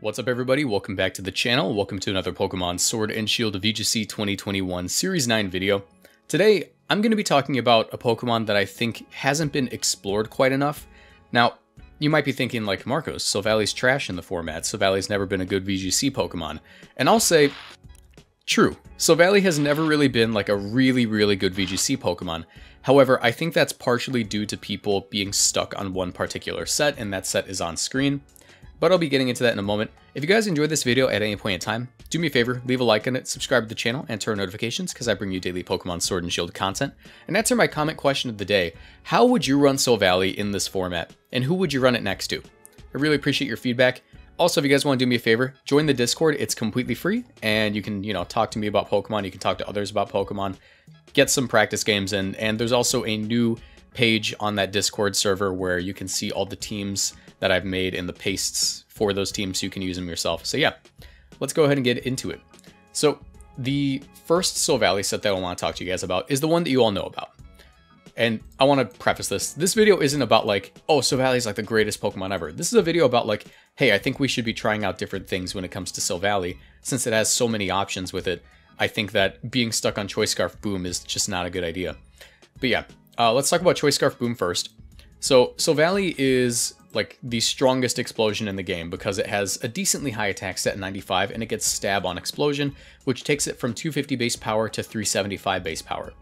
What's up everybody, welcome back to the channel, welcome to another Pokemon Sword and Shield VGC 2021 Series 9 video. Today, I'm going to be talking about a Pokemon that I think hasn't been explored quite enough. Now, you might be thinking like, Marcos, Silvally's trash in the format, Silvally's never been a good VGC Pokemon. And I'll say, true, Silvally has never really been like a really, really good VGC Pokemon. However, I think that's partially due to people being stuck on one particular set, and that set is on screen but I'll be getting into that in a moment. If you guys enjoyed this video at any point in time, do me a favor, leave a like on it, subscribe to the channel, and turn on notifications because I bring you daily Pokemon Sword and Shield content. And answer my comment question of the day, how would you run Silvally in this format, and who would you run it next to? I really appreciate your feedback. Also, if you guys want to do me a favor, join the Discord. It's completely free, and you can, you know, talk to me about Pokemon. You can talk to others about Pokemon, get some practice games in, and there's also a new page on that Discord server where you can see all the teams that I've made and the pastes for those teams so you can use them yourself. So yeah, let's go ahead and get into it. So the first Silvally set that I want to talk to you guys about is the one that you all know about. And I want to preface this. This video isn't about like, oh, Silvally is like the greatest Pokemon ever. This is a video about like, hey, I think we should be trying out different things when it comes to Silvally. Since it has so many options with it, I think that being stuck on Choice Scarf Boom is just not a good idea. But yeah, uh, let's talk about Choice Scarf Boom first. So Silvally is like the strongest explosion in the game because it has a decently high attack set 95 and it gets stab on explosion, which takes it from 250 base power to 375 base power.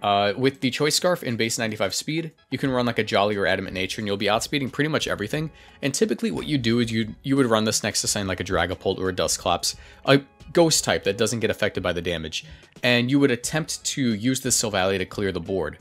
Uh, with the Choice Scarf and base 95 speed, you can run like a Jolly or Adamant Nature and you'll be outspeeding pretty much everything. And typically what you do is you you would run this next to something like a Dragapult or a Dusclops, a ghost type that doesn't get affected by the damage. And you would attempt to use this Silvally to clear the board.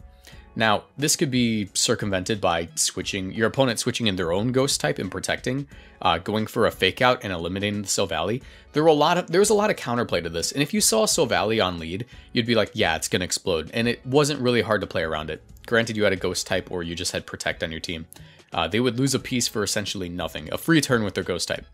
Now, this could be circumvented by switching your opponent switching in their own ghost type and protecting, uh, going for a fake out and eliminating the Silvally. There were a lot of there was a lot of counterplay to this, and if you saw Silvally on lead, you'd be like, yeah, it's gonna explode, and it wasn't really hard to play around it. Granted, you had a ghost type or you just had protect on your team. Uh, they would lose a piece for essentially nothing, a free turn with their ghost type.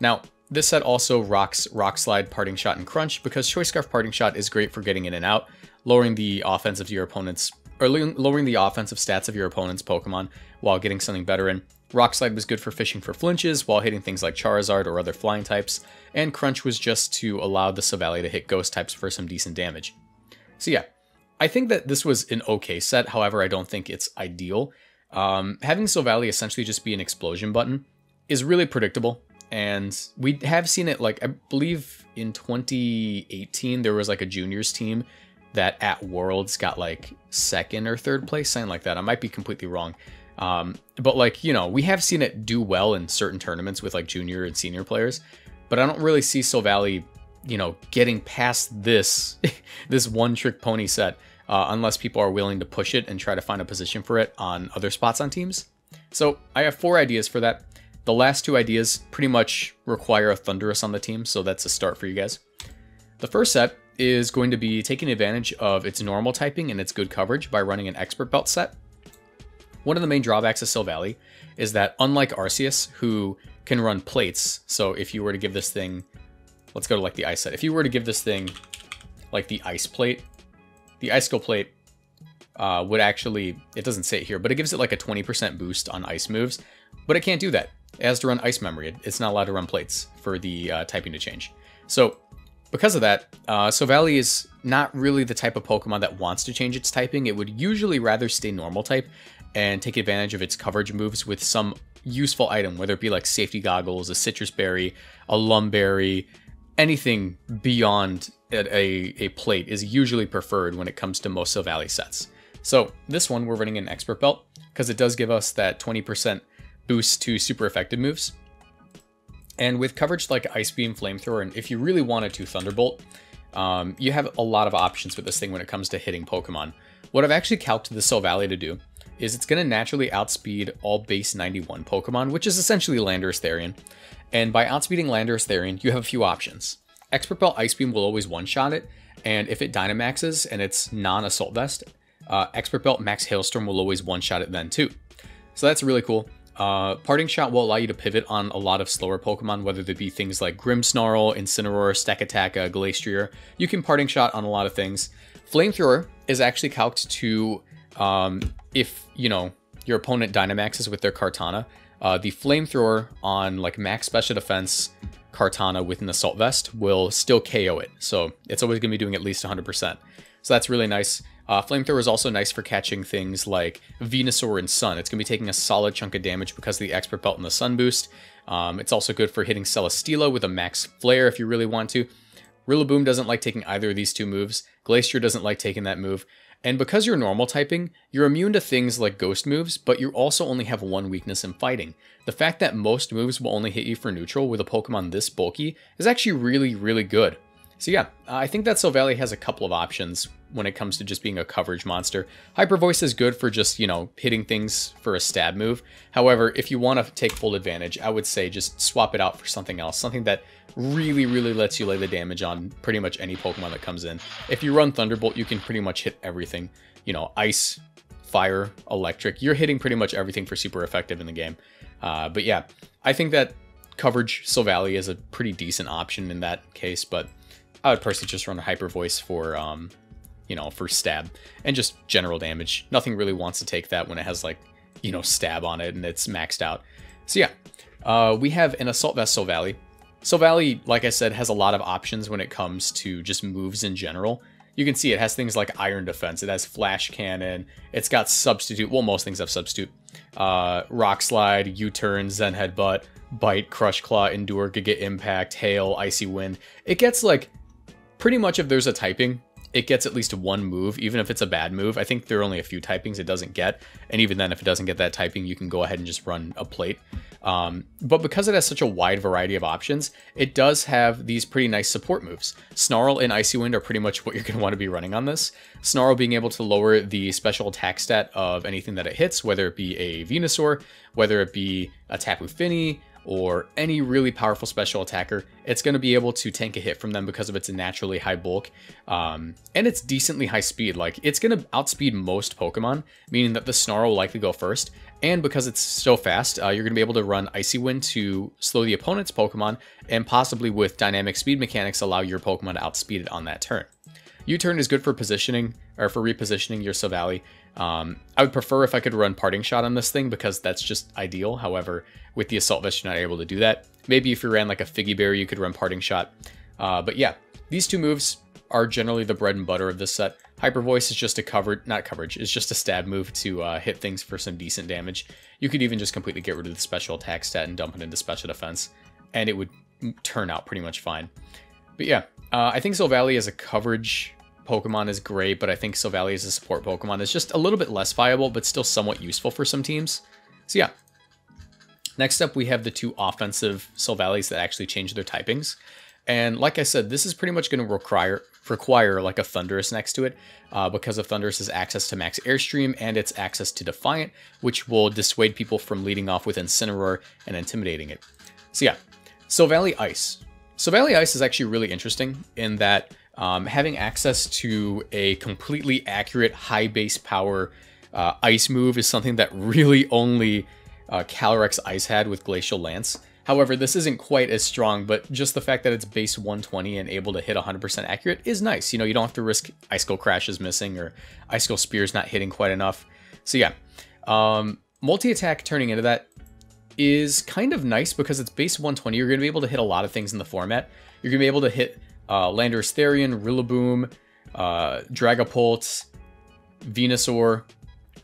Now, this set also rocks Rock Slide, Parting Shot, and Crunch because Choice Scarf Parting Shot is great for getting in and out, lowering the offense of your opponent's or lowering the offensive stats of your opponent's Pokemon while getting something better in. Rock Slide was good for fishing for flinches while hitting things like Charizard or other flying types, and Crunch was just to allow the Silvally to hit ghost types for some decent damage. So yeah, I think that this was an okay set, however I don't think it's ideal. Um, having Silvally essentially just be an explosion button is really predictable, and we have seen it like, I believe in 2018 there was like a juniors team that at Worlds got like second or third place, something like that. I might be completely wrong. Um, but like, you know, we have seen it do well in certain tournaments with like junior and senior players, but I don't really see Silvally, you know, getting past this, this one trick pony set, uh, unless people are willing to push it and try to find a position for it on other spots on teams. So I have four ideas for that. The last two ideas pretty much require a Thundurus on the team, so that's a start for you guys. The first set is going to be taking advantage of its normal typing and its good coverage by running an expert belt set. One of the main drawbacks of Silvally is that unlike Arceus, who can run plates, so if you were to give this thing, let's go to like the ice set. If you were to give this thing like the ice plate, the icicle plate uh, would actually, it doesn't say it here, but it gives it like a 20% boost on ice moves, but it can't do that. It has to run ice memory. It's not allowed to run plates for the uh, typing to change. So because of that, uh, Silvally is not really the type of Pokemon that wants to change its typing. It would usually rather stay normal type and take advantage of its coverage moves with some useful item, whether it be like safety goggles, a citrus berry, a Lum berry, anything beyond a, a plate is usually preferred when it comes to most Silvally sets. So this one, we're running an Expert Belt because it does give us that 20% boost to super effective moves. And with coverage like Ice Beam, Flamethrower, and if you really wanted to Thunderbolt, um, you have a lot of options with this thing when it comes to hitting Pokemon. What I've actually calced the Silvally to do is it's going to naturally outspeed all base 91 Pokemon, which is essentially Landorus Therian. And by outspeeding Landorus Therian, you have a few options. Expert Belt Ice Beam will always one-shot it, and if it Dynamaxes and it's non-Assault Vest, uh, Expert Belt Max Hailstorm will always one-shot it then too. So that's really cool. Uh, Parting Shot will allow you to pivot on a lot of slower Pokemon, whether they be things like Grimmsnarl, Incineroar, Stakataka, Glastrier. You can Parting Shot on a lot of things. Flamethrower is actually calced to, um, if, you know, your opponent Dynamaxes with their Kartana, uh, the flamethrower on like max special defense Kartana with an assault vest will still KO it. So it's always going to be doing at least 100%. So that's really nice. Uh, Flamethrower is also nice for catching things like Venusaur and Sun. It's going to be taking a solid chunk of damage because of the Expert Belt and the Sun boost. Um, it's also good for hitting Celesteela with a max flare if you really want to. Rillaboom doesn't like taking either of these two moves. Glastrier doesn't like taking that move. And because you're normal typing, you're immune to things like ghost moves, but you also only have one weakness in fighting. The fact that most moves will only hit you for neutral with a Pokemon this bulky is actually really, really good. So yeah, I think that Silvally has a couple of options when it comes to just being a coverage monster. Hyper Voice is good for just, you know, hitting things for a stab move. However, if you want to take full advantage, I would say just swap it out for something else. Something that really, really lets you lay the damage on pretty much any Pokemon that comes in. If you run Thunderbolt, you can pretty much hit everything. You know, Ice, Fire, Electric. You're hitting pretty much everything for super effective in the game. Uh, but yeah, I think that coverage Silvally is a pretty decent option in that case, but I would personally just run a Hyper Voice for, um, you know, for stab and just general damage. Nothing really wants to take that when it has like, you know, stab on it and it's maxed out. So yeah, uh, we have an Assault Vest Silvally. Silvally, like I said, has a lot of options when it comes to just moves in general. You can see it has things like Iron Defense, it has Flash Cannon, it's got Substitute, well, most things have Substitute. Uh, Rock Slide, U-Turn, Zen Headbutt, Bite, Crush Claw, Endure, Giga Impact, Hail, Icy Wind. It gets like pretty much if there's a typing, it gets at least one move, even if it's a bad move. I think there are only a few typings it doesn't get, and even then, if it doesn't get that typing, you can go ahead and just run a plate. Um, but because it has such a wide variety of options, it does have these pretty nice support moves. Snarl and Icy Wind are pretty much what you're going to want to be running on this. Snarl being able to lower the special attack stat of anything that it hits, whether it be a Venusaur, whether it be a Tapu Fini, or any really powerful special attacker, it's going to be able to tank a hit from them because of its naturally high bulk um, and its decently high speed. Like, it's going to outspeed most Pokemon, meaning that the Snarl will likely go first. And because it's so fast, uh, you're going to be able to run Icy Wind to slow the opponent's Pokemon, and possibly with dynamic speed mechanics allow your Pokemon to outspeed it on that turn. U-turn is good for positioning, or for repositioning your Silvally. Um, I would prefer if I could run Parting Shot on this thing because that's just ideal. However, with the Assault Vest, you're not able to do that. Maybe if you ran like a Figgy Berry, you could run Parting Shot. Uh, but yeah, these two moves are generally the bread and butter of this set. Hyper Voice is just a cover, not coverage, it's just a stab move to uh, hit things for some decent damage. You could even just completely get rid of the special attack stat and dump it into special defense, and it would turn out pretty much fine. But yeah, uh, I think Silvally as a coverage Pokemon is great, but I think Silvally as a support Pokemon is just a little bit less viable, but still somewhat useful for some teams. So yeah. Next up, we have the two offensive Silvallies that actually change their typings. And like I said, this is pretty much going to require require like a Thundurus next to it uh, because of Thundurus' access to Max Airstream and its access to Defiant, which will dissuade people from leading off with Incineroar and intimidating it. So yeah, Silvally Ice. Silvally Ice is actually really interesting in that um, having access to a completely accurate high base power uh, ice move is something that really only uh, Calyrex Ice had with Glacial Lance. However, this isn't quite as strong, but just the fact that it's base 120 and able to hit 100% accurate is nice. You know, you don't have to risk Icicle Crashes missing or Icicle Spears not hitting quite enough. So yeah, um, multi-attack turning into that is kind of nice because it's base 120. You're going to be able to hit a lot of things in the format. You're going to be able to hit uh, Landorus Therian, Rillaboom, uh, Dragapult, Venusaur,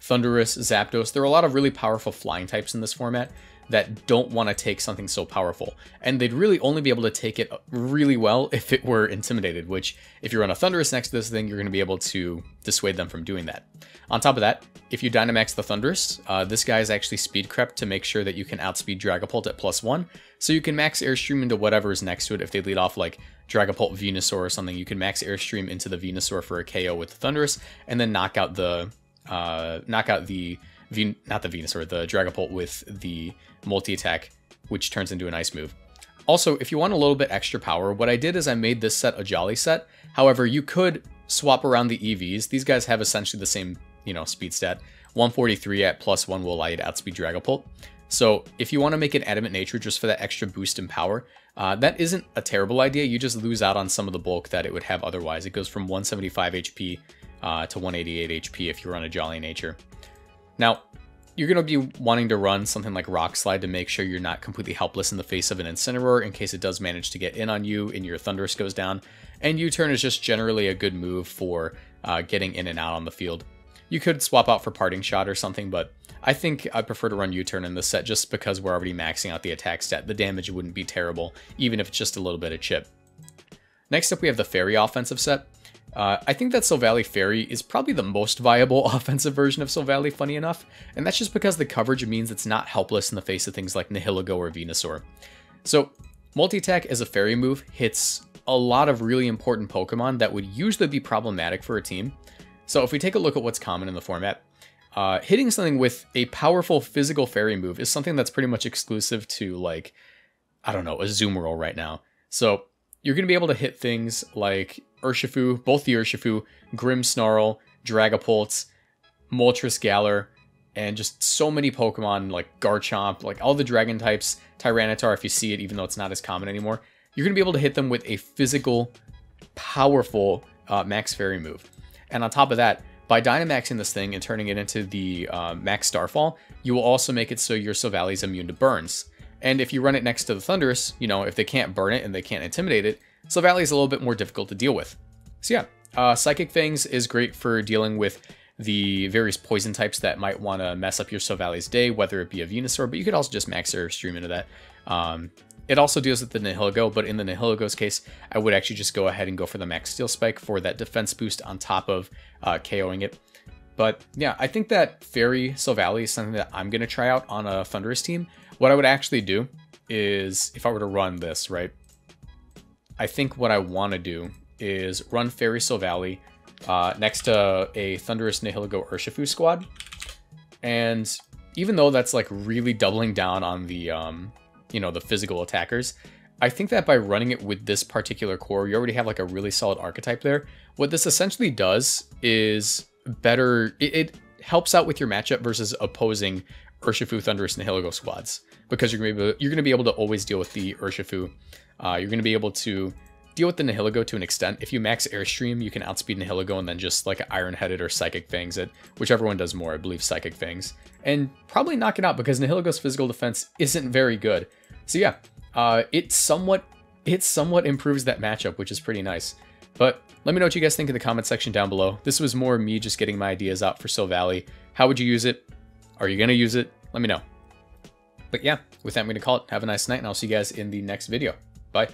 Thundurus, Zapdos. There are a lot of really powerful flying types in this format that don't want to take something so powerful. And they'd really only be able to take it really well if it were intimidated, which if you run a Thundurus next to this thing, you're going to be able to dissuade them from doing that. On top of that, if you Dynamax the Thundurus, uh, this guy is actually speed crept to make sure that you can outspeed Dragapult at plus one, so you can max Airstream into whatever is next to it. If they lead off like Dragapult Venusaur or something, you can max Airstream into the Venusaur for a KO with the Thundurus, and then knock out the uh, knock out the v not the Venusaur, the Dragapult with the multi-attack, which turns into an ice move. Also, if you want a little bit extra power, what I did is I made this set a Jolly set. However, you could swap around the EVs. These guys have essentially the same, you know, speed stat. 143 at plus 1 will allow you to outspeed Dragapult. So if you want to make an Adamant Nature just for that extra boost in power, uh, that isn't a terrible idea. You just lose out on some of the bulk that it would have otherwise. It goes from 175 HP uh, to 188 HP if you run a Jolly Nature. Now, you're going to be wanting to run something like Rock Slide to make sure you're not completely helpless in the face of an Incineroar in case it does manage to get in on you and your Thundurus goes down. And U-Turn is just generally a good move for uh, getting in and out on the field. You could swap out for Parting Shot or something, but I think I prefer to run U-Turn in this set just because we're already maxing out the attack stat. The damage wouldn't be terrible, even if it's just a little bit of chip. Next up, we have the Fairy offensive set. Uh, I think that Silvally Fairy is probably the most viable offensive version of Silvally, funny enough, and that's just because the coverage means it's not helpless in the face of things like Nihilego or Venusaur. So, multi-attack as a Fairy move hits a lot of really important Pokemon that would usually be problematic for a team. So if we take a look at what's common in the format, uh, hitting something with a powerful physical Fairy move is something that's pretty much exclusive to, like, I don't know, a Azumarill right now. So you're going to be able to hit things like Urshifu, both the Urshifu, Grimmsnarl, Dragapult, Moltres Galar, and just so many Pokemon like Garchomp, like all the dragon types, Tyranitar if you see it, even though it's not as common anymore. You're going to be able to hit them with a physical, powerful uh, Max Fairy move. And on top of that, by Dynamaxing this thing and turning it into the uh, Max Starfall, you will also make it so your Silvally is immune to burns. And if you run it next to the Thundurus, you know, if they can't burn it and they can't intimidate it, Silvally is a little bit more difficult to deal with. So yeah, uh, Psychic Fangs is great for dealing with the various poison types that might want to mess up your Silvally's day, whether it be a Venusaur, but you could also just max Air Stream into that. Um, it also deals with the Nihilego, but in the Nihilego's case, I would actually just go ahead and go for the Max Steel Spike for that defense boost on top of uh, KOing it. But yeah, I think that Fairy Silvally is something that I'm going to try out on a Thundurus team. What I would actually do is, if I were to run this, right, I think what I want to do is run Fairy Silvally uh, next to a Thundurus Nihilego Urshifu squad. And even though that's like really doubling down on the, um, you know, the physical attackers, I think that by running it with this particular core, you already have like a really solid archetype there. What this essentially does is better, it, it helps out with your matchup versus opposing Urshifu, Thundurus, Nihilego squads because you're gonna be able, you're gonna be able to always deal with the Urshifu. Uh, you're gonna be able to deal with the Nihilego to an extent. If you max Airstream, you can outspeed Nihilego and then just like Iron Headed or Psychic Fangs it, whichever one does more, I believe Psychic Fangs. And probably knock it out because Nihilego's physical defense isn't very good. So yeah, uh, it somewhat it somewhat improves that matchup, which is pretty nice. But let me know what you guys think in the comment section down below. This was more me just getting my ideas out for Silvally. How would you use it? Are you going to use it? Let me know. But yeah, with that, I'm going to call it. Have a nice night, and I'll see you guys in the next video. Bye.